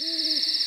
Mm-hmm.